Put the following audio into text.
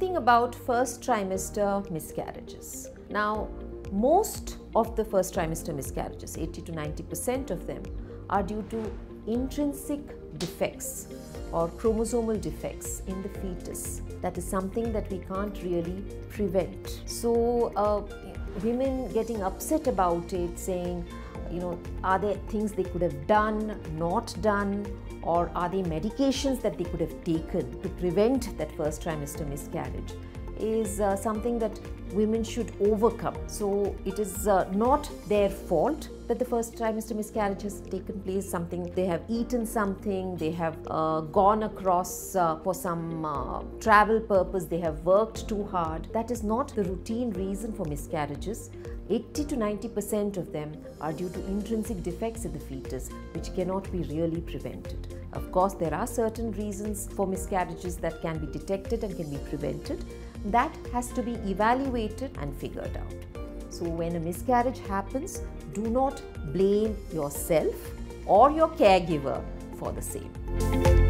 something about first trimester miscarriages. Now, most of the first trimester miscarriages, 80 to 90% of them, are due to intrinsic defects or chromosomal defects in the fetus. That is something that we can't really prevent. So, uh, women getting upset about it, saying, you know, are there things they could have done, not done, or are there medications that they could have taken to prevent that first trimester miscarriage? Is uh, something that women should overcome. So it is uh, not their fault that the first trimester miscarriage has taken place, something they have eaten something, they have uh, gone across uh, for some uh, travel purpose, they have worked too hard. That is not the routine reason for miscarriages. 80 to 90% of them are due to intrinsic defects in the fetus which cannot be really prevented. Of course, there are certain reasons for miscarriages that can be detected and can be prevented. That has to be evaluated and figured out. So, when a miscarriage happens, do not blame yourself or your caregiver for the same.